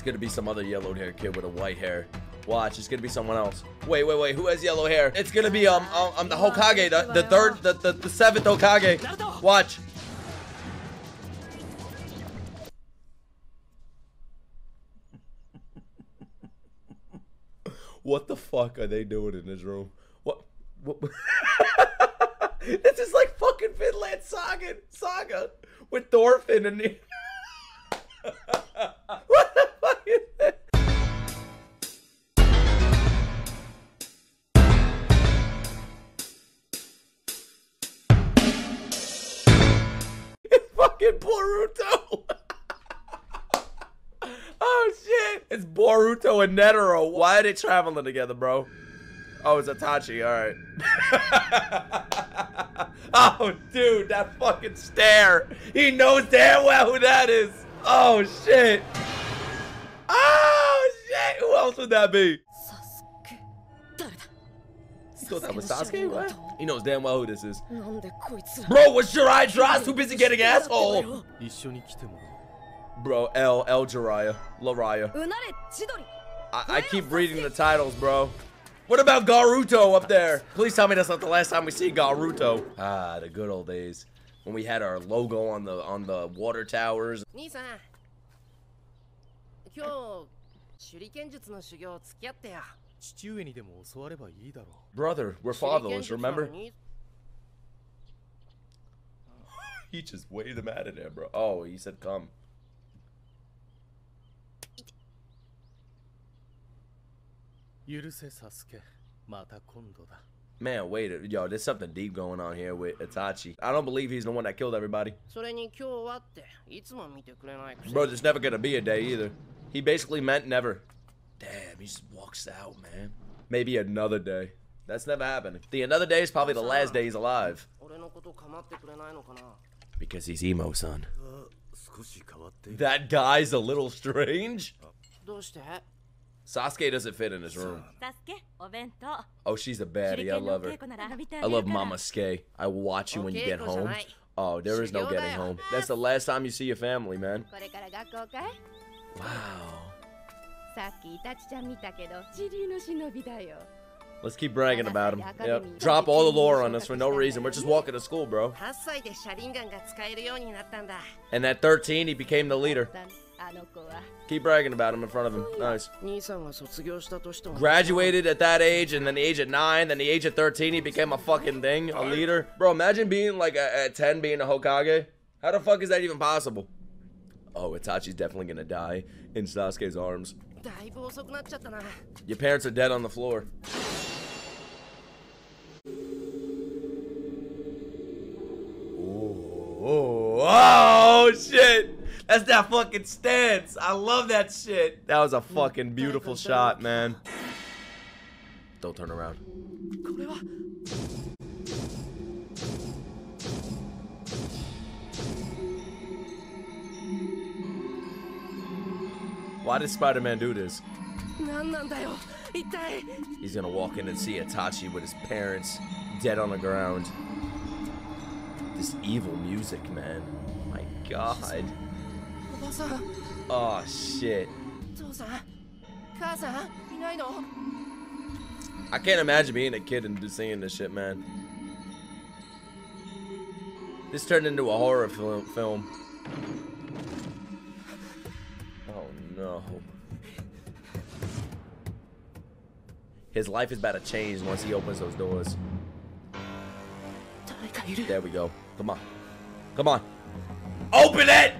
It's gonna be some other yellow hair kid with a white hair. Watch, it's gonna be someone else. Wait, wait, wait. Who has yellow hair? It's gonna be um um, um the Hokage, the, the third, the, the the seventh Hokage. Watch. What the fuck are they doing in this room? What? what? this is like fucking Vinland Saga, Saga with Thorfinn and what fucking Boruto. oh shit! It's Boruto and Netero. Why are they traveling together, bro? Oh, it's Itachi. All right. oh, dude, that fucking stare. He knows damn well who that is. Oh shit. Oh shit. Who else would that be? Thought that was Sasuke? What? He knows damn well who this is. Bro, what's Jiraiya Jiraiya's too busy getting asshole? Bro, L, L Jiraiya. Lariah. I, I keep reading the titles, bro. What about Garuto up there? Please tell me that's not the last time we see Garuto. Ah, the good old days. When we had our logo on the on the water towers. Brother, we're fathers. remember? he just waved him at him, bro. Oh, he said come. Man, wait, yo, there's something deep going on here with Itachi. I don't believe he's the one that killed everybody. Bro, there's never gonna be a day either. He basically meant never. Damn, he just walks out, man. Maybe another day. That's never happened. The another day is probably the last day he's alive. Because he's emo, son. That guy's a little strange. Sasuke doesn't fit in his room. Oh, she's a baddie. I love her. I love Mama Ske. I watch you when you get home. Oh, there is no getting home. That's the last time you see your family, man. Wow. さっきイタチちゃん見たけど地流の忍びだよ Let's keep bragging about him. Yep. Drop all the lore on us for no reason. We're just walking to school, bro. 8歳で車輪ガンが使えるようになったんだ And at 13, he became the leader. あの子は Keep bragging about him in front of him. Nice. 兄さんが卒業したとしても Graduated at that age, and then the age at 9, then the age of 13, he became a fucking thing, a leader. Bro, imagine being like a, at 10 being a Hokage. How the fuck is that even possible? Oh, Itachi's definitely gonna die in Sasuke's arms. Your parents are dead on the floor. Oh, oh, shit. That's that fucking stance. I love that shit. That was a fucking beautiful shot, man. Don't turn around. Why did Spider-Man do this? He's gonna walk in and see Itachi with his parents dead on the ground. This evil music, man. My god. Oh shit. I can't imagine being a kid and seeing this shit, man. This turned into a horror film. film. No. His life is about to change once he opens those doors. There we go. Come on. Come on. Open it!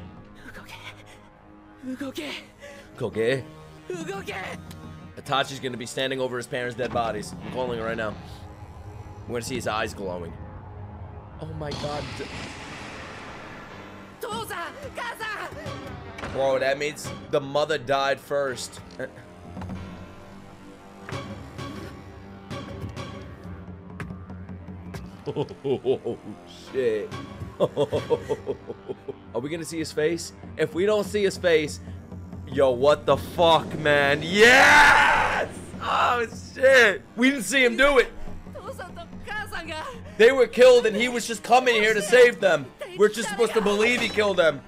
Koge. Itachi's gonna be standing over his parents' dead bodies. I'm calling it right now. We're gonna see his eyes glowing. Oh my god. Bro, that means the mother died first. oh, shit. Are we gonna see his face? If we don't see his face, yo, what the fuck, man? Yes! Oh, shit. We didn't see him do it. They were killed and he was just coming here to save them. We're just supposed to believe he killed them.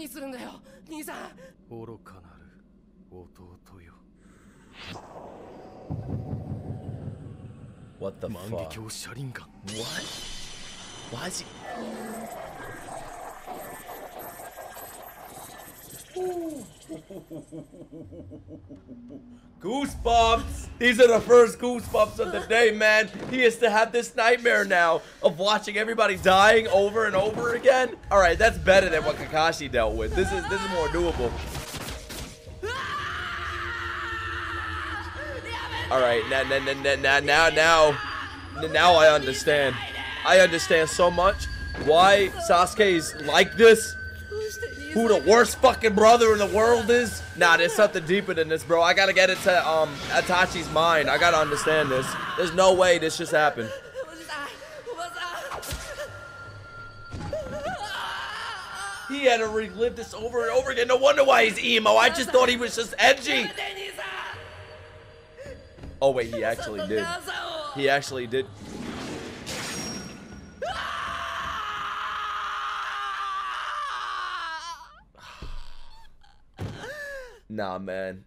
何するんだよ兄さん愚かなる弟よ What the 万 fuck? 華鏡車輪ガン What? Why is he? Goosebumps! These are the first goosebumps of the day, man. He has to have this nightmare now of watching everybody dying over and over again. All right, that's better than what Kakashi dealt with. This is this is more doable. All right, now now now now now now now I understand. I understand so much why Sasuke's like this who the worst fucking brother in the world is? Nah, there's something deeper than this, bro. I gotta get into um Itachi's mind. I gotta understand this. There's no way this just happened. He had to relive this over and over again. No wonder why he's emo. I just thought he was just edgy. Oh wait, he actually did. He actually did. nah, man,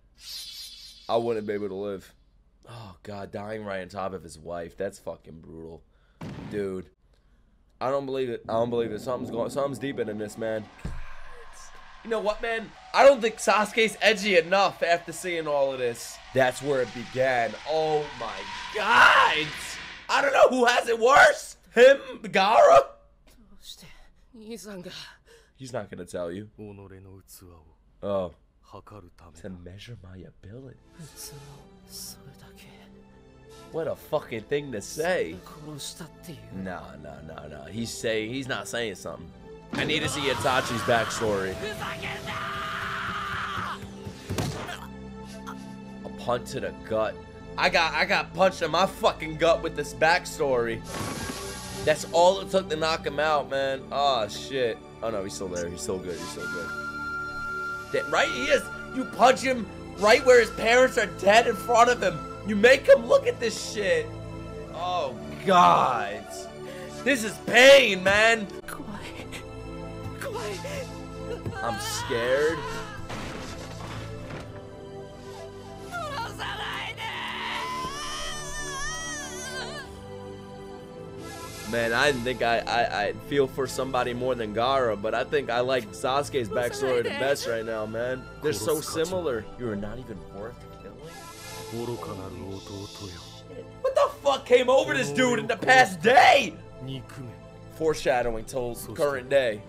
I wouldn't be able to live. Oh god, dying right on top of his wife. That's fucking brutal, dude. I don't believe it. I don't believe it. Something's going. Something's deeper than this, man. You know what, man? I don't think Sasuke's edgy enough after seeing all of this. That's where it began. Oh my god! I don't know who has it worse. Him, Gaara. He's not gonna tell you. Oh to measure my abilities. What a fucking thing to say. No, no, no, no. He's saying he's not saying something. I need to see Itachi's backstory. A punch to the gut. I got I got punched in my fucking gut with this backstory. That's all it took to knock him out, man. Oh shit. Oh no, he's still there. He's still good. He's still good dead, right? He is. You punch him right where his parents are dead in front of him. You make him look at this shit. Oh, God. This is pain, man. Quiet. Quiet. I'm scared. Man, I didn't think I, I, I feel for somebody more than Gaara, but I think I like Sasuke's backstory the best right now, man. They're so similar. You are not even worth killing? What the fuck came over this dude in the past day? Foreshadowing till current day.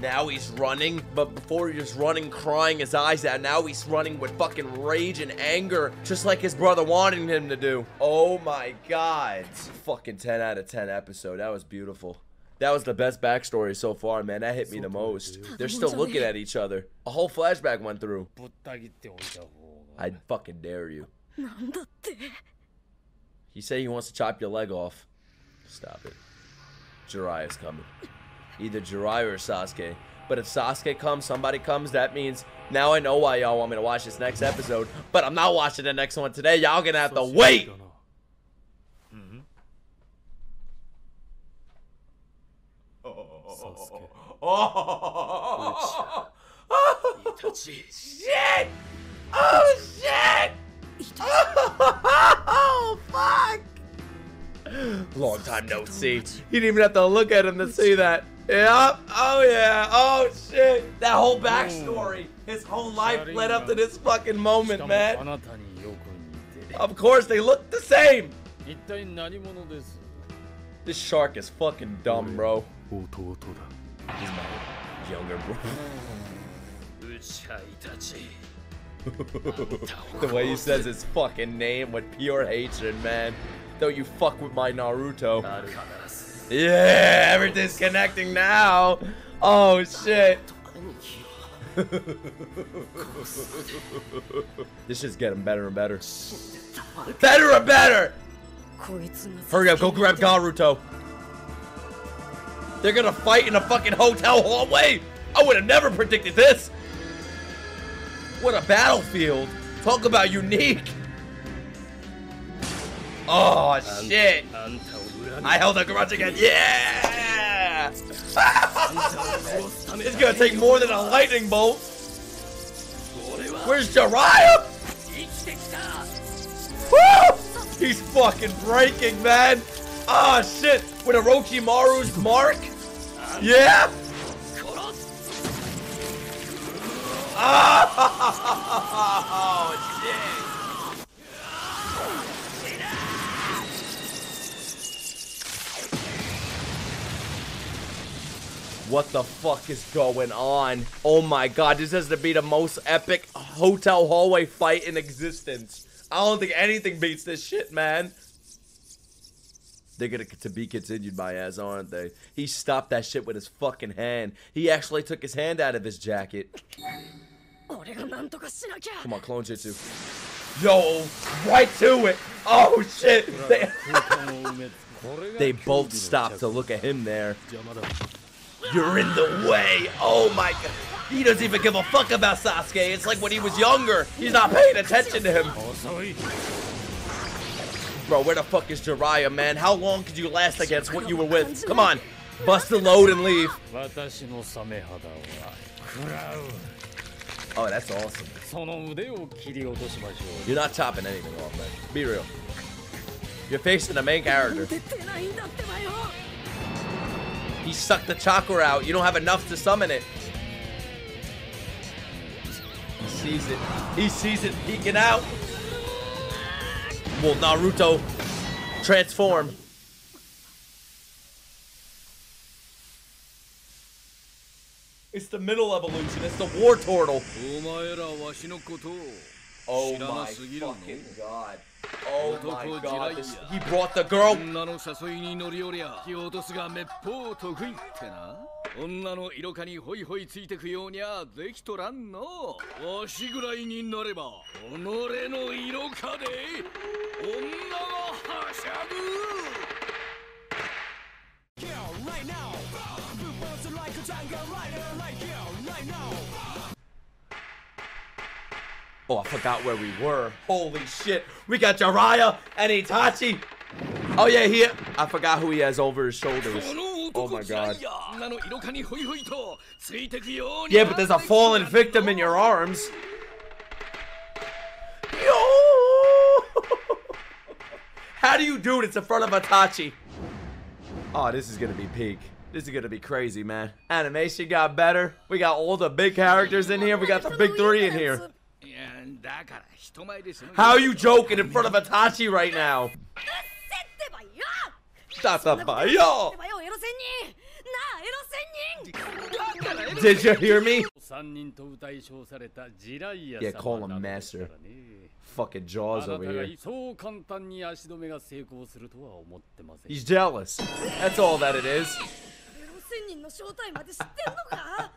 Now he's running, but before he was running crying his eyes out, now he's running with fucking rage and anger, just like his brother wanted him to do. Oh my god. Fucking 10 out of 10 episode. That was beautiful. That was the best backstory so far, man. That hit me the most. They're still looking at each other. A whole flashback went through. I fucking dare you. He said he wants to chop your leg off. Stop it. Jiraiya's coming. Either Jiraiya or Sasuke. But if Sasuke comes, somebody comes, that means now I know why y'all want me to watch this next episode. But I'm not watching the next one today. Y'all gonna have to wait. だな Shit! Oh shit! Oh fuck! Long time no see. You didn't even have to look at him to see that. Yep. Oh yeah. Oh shit. That whole backstory, hmm. his whole life led up to this fucking moment, man. Of course, they look the same. This shark is fucking dumb, bro. He's my younger bro. the way he says his fucking name with pure hatred, man. Don't you fuck with my Naruto. Yeah, everything's connecting now. Oh shit. this is getting better and better. Better and better! Hurry up, go grab Garuto. They're gonna fight in a fucking hotel hallway? I would have never predicted this! What a battlefield! Talk about unique! Oh, shit! I held a grudge again. Yeah! it's gonna take more than a lightning bolt. Where's Jiraiya? Woo! He's fucking breaking, man. Ah, shit. With Orochimaru's mark? Yeah? Ah! Oh, shit. What the fuck is going on? Oh my god, this has to be the most epic hotel hallway fight in existence. I don't think anything beats this shit, man. They're gonna to be continued by as, aren't they? He stopped that shit with his fucking hand. He actually took his hand out of his jacket. Come on, clone Jutsu. Yo, right to it. Oh shit. They, they both stopped to look at him there. You're in the way. Oh my god. He doesn't even give a fuck about Sasuke. It's like when he was younger. He's not paying attention to him. Bro, where the fuck is Jiraiya, man? How long could you last against what you were with? Come on. Bust the load and leave. Oh, that's awesome. You're not chopping anything off, man. Be real. You're facing the main character. He sucked the chakra out. You don't have enough to summon it. He sees it. He sees it peeking out. Will Naruto transform? It's the middle evolution. It's the Wartortle. Oh my fucking god. Oh my god. This, he brought the girl. 女の誘いに乗り降りゃ引き落とすがめっぽう得意ってな女の色化にホイホイついてくようにゃできとらんのわしぐらいになれば己の色化で女は Oh, I forgot where we were. Holy shit. We got Jiraiya and Itachi. Oh, yeah, here. I forgot who he has over his shoulders. Oh, my God. Yeah, but there's a fallen victim in your arms. Yo! How do you do it? It's in front of Itachi. Oh, this is going to be peak. This is gonna be crazy, man. Animation got better. We got all the big characters in here. We got the big three in here. How are you joking in front of Itachi right now? Did you hear me? Yeah, call him master. Fucking Jaws over here. He's jealous. That's all that it is.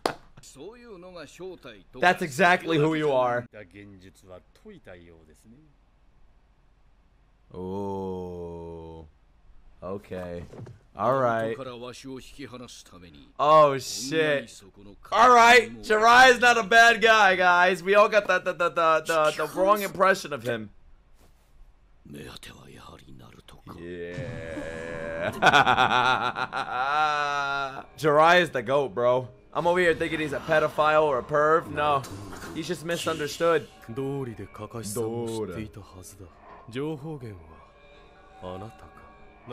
That's exactly who you are. Oh. Okay. Alright. Oh, shit. Alright, Jiraiya's not a bad guy, guys. We all got the, the, the, the, the, the wrong impression of him. Yeah. Jiraiya's the GOAT, bro. I'm over here thinking he's a pedophile or a perv. No, he's just misunderstood.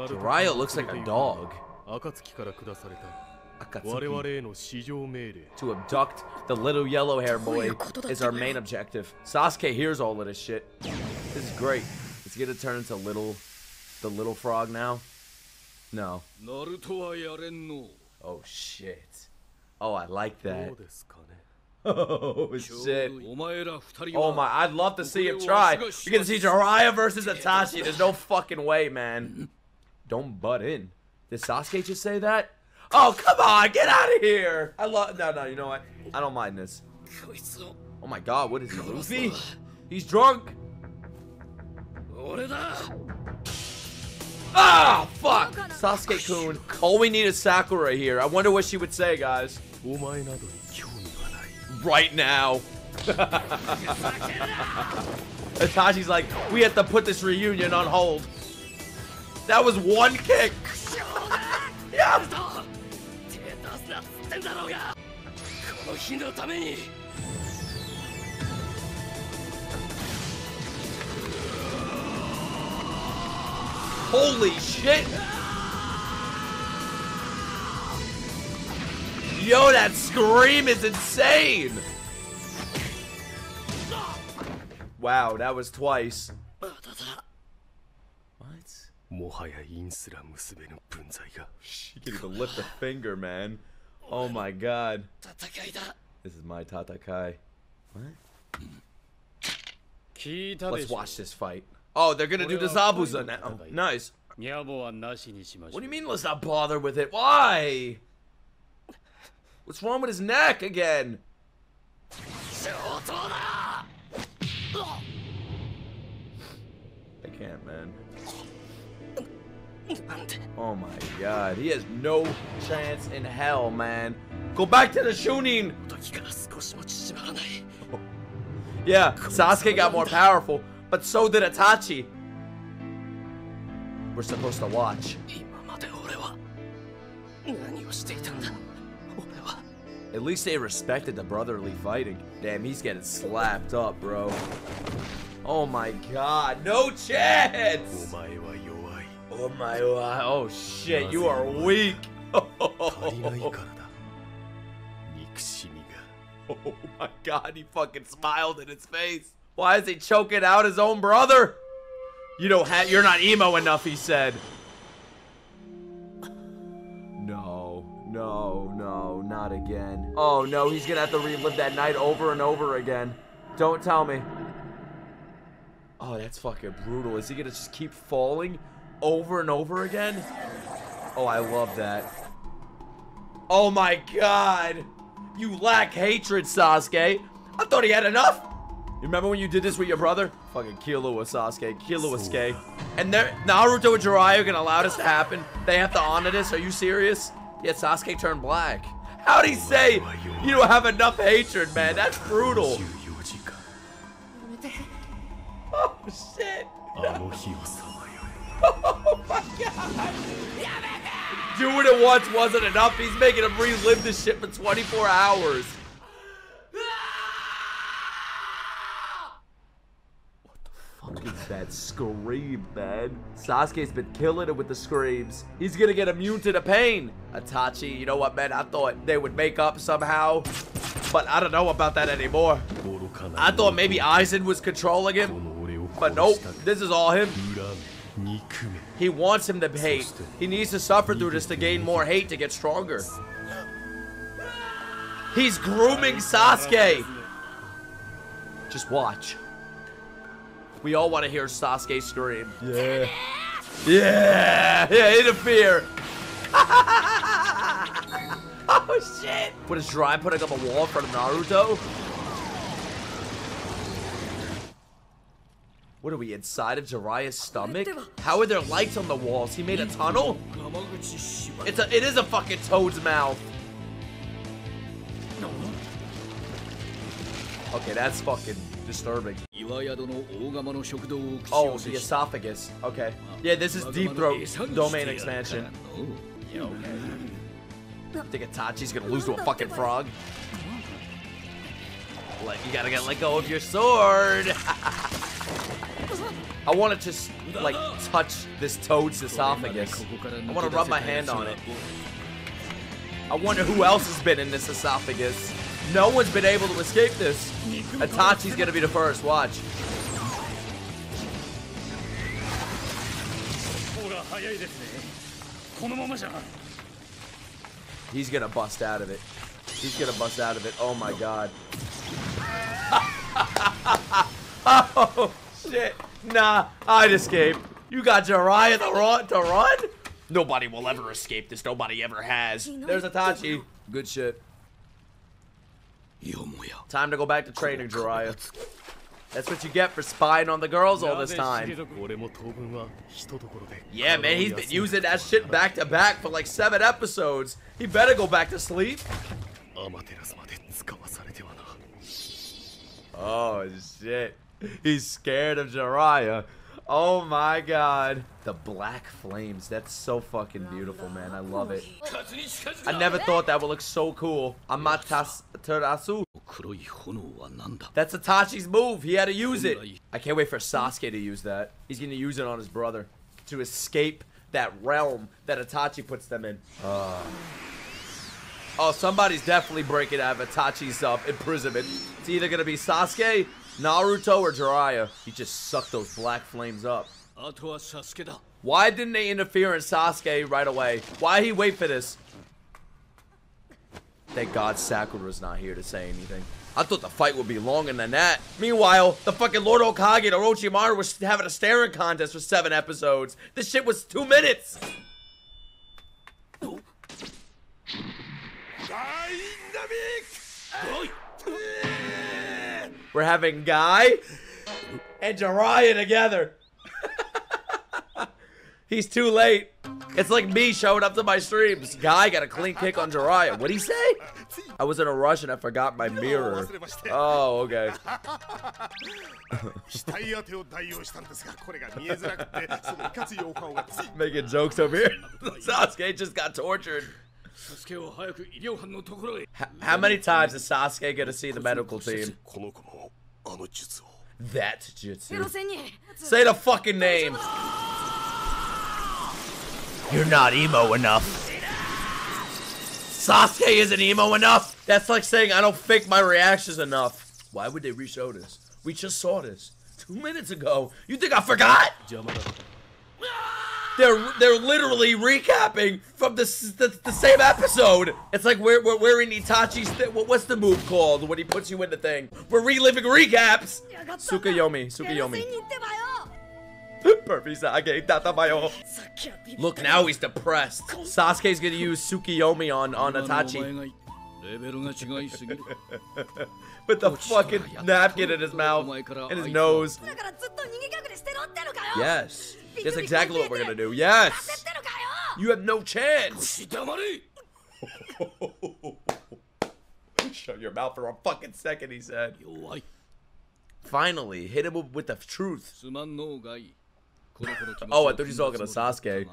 Jiraiya looks like a dog. Akatsuki. To abduct the little yellow hair boy is our main objective. Sasuke hears all of this shit. This is great. Is he gonna turn into little, the little frog now? No. Oh shit. Oh, I like that. Oh shit! Oh my! I'd love to see him try. You're gonna see Jiraiya versus Itachi. There's no fucking way, man. Don't butt in. Did Sasuke just say that? Oh come on! Get out of here! I love. No, no. You know what? I don't mind this. Oh my god! What is he? Luffy? He's drunk. Ah! Fuck! Sasuke-kun. All we need is Sakura here. I wonder what she would say, guys. Right now. Itachi's like, we have to put this reunion on hold. That was one kick. yeah. Holy shit! Yo, that scream is insane! Wow, that was twice. まだだ What? もはや因すら結べぬ分際が She can even lift a finger, man. Oh my god. 戦いだ This is my Tatakai. What? 聞いたで Let's しょ watch this fight. Oh, they're gonna do the Zabuza now. Nice. 野暮はなしにしましょ What う do you mean let's not bother with it? Why? What's wrong with his neck again? I can't, man. Oh my god, he has no chance in hell, man. Go back to the shooting! yeah, Sasuke got more powerful, but so did Itachi. We're supposed to watch. At least they respected the brotherly fighting. Damn, he's getting slapped up, bro. Oh my god, no chance! Oh my god, oh shit, you are weak! Oh my god, he fucking smiled in his face. Why is he choking out his own brother? You don't have, you're not emo enough, he said. No, no, not again. Oh no, he's gonna have to relive that night over and over again. Don't tell me. Oh, that's fucking brutal. Is he gonna just keep falling over and over again? Oh, I love that. Oh my god! You lack hatred, Sasuke! I thought he had enough! You remember when you did this with your brother? Fucking Killua Sasuke, Killua Sasuke. And they're- Naruto and Jiraiya are gonna allow this to happen? They have to honor this? Are you serious? Yeah, Sasuke turned black. How'd he say you don't have enough hatred, man? That's brutal. Oh, shit. No. Oh, my God. Doing it once wasn't enough. He's making him relive this shit for 24 hours. that scream, man. Sasuke's been killing it with the screams. He's gonna get immune to the pain. Itachi, you know what, man? I thought they would make up somehow, but I don't know about that anymore. I thought maybe Aizen was controlling him, but nope, this is all him. He wants him to hate. He needs to suffer through this to gain more hate to get stronger. He's grooming Sasuke. Just watch. We all want to hear Sasuke scream. Yeah. Yeah. Yeah, interfere. oh, shit. What is Dry putting up a wall in front of Naruto? What are we, inside of Jiraiya's stomach? How are there lights on the walls? He made a tunnel? It's a, it is a fucking toad's mouth. Okay, that's fucking disturbing. Oh, the esophagus. Okay. Yeah, this is Deep Throat domain expansion. Oh, yeah, okay. Think Itachi's gonna lose to a fucking frog? Like you gotta get let go of your sword! I want to just, like, touch this toad's esophagus. I want to rub my hand on it. I wonder who else has been in this esophagus. No one's been able to escape this. Itachi's gonna be the first, watch. He's gonna bust out of it. He's gonna bust out of it. Oh my god. oh shit. Nah, I'd escape. You got Jiraiya to run to run? Nobody will ever escape this. Nobody ever has. There's Itachi. Good shit. Time to go back to training, Jiraiya. That's what you get for spying on the girls all this time. Yeah, man, he's been using that shit back to back for like seven episodes. He better go back to sleep. Oh, shit. He's scared of Jiraiya. Oh my god. The black flames. That's so fucking beautiful, man. I love it. I never thought that would look so cool. Amaterasu. That's Itachi's move. He had to use it. I can't wait for Sasuke to use that. He's going to use it on his brother to escape that realm that Itachi puts them in. Uh. Oh, somebody's definitely breaking out of Itachi's uh, imprisonment. It's either going to be Sasuke Naruto or Jiraiya. He just sucked those black flames up. Why didn't they interfere in Sasuke right away? Why he wait for this? Thank God Sakura's not here to say anything. I thought the fight would be longer than that. Meanwhile, the fucking Lord Hokage and Orochimaru was having a staring contest for seven episodes. This shit was two minutes! Dynamic! We're having Guy and Jiraiya together. He's too late. It's like me showing up to my streams. Guy got a clean kick on Jiraiya. What'd he say? I was in a rush and I forgot my mirror. Oh, okay. Making jokes over here. Sasuke just got tortured. How many times is Sasuke gonna see the medical team? That jutsu. Say the fucking name. You're not emo enough. Sasuke isn't emo enough. That's like saying I don't fake my reactions enough. Why would they re-show this? We just saw this two minutes ago. You think I forgot? They're they're literally recapping from the the, the same episode. It's like we're we're, we're in Itachi's. what's the move called when he puts you in the thing? We're reliving recaps. Sukayomi, Sukayomi. Look, now he's depressed. Sasuke's gonna use Sukiyomi on, on Itachi. With the fucking napkin in his mouth and his nose. Yes. That's exactly what we're gonna do. Yes! You have no chance! Shut your mouth for a fucking second, he said. Finally, hit him with the truth. oh, I thought you talking to Sasuke.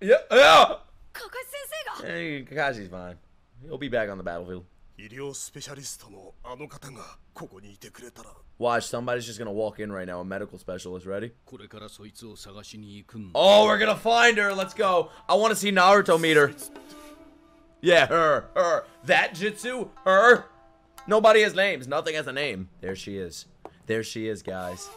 Yeah, yeah! Hey, Kakashi's fine. He'll be back on the battlefield. Watch, somebody's just gonna walk in right now. A medical specialist, ready? Oh, we're gonna find her. Let's go. I want to see Naruto meet her. Yeah, her, her. That jutsu, her. Nobody has names. Nothing has a name. There she is. There she is, guys.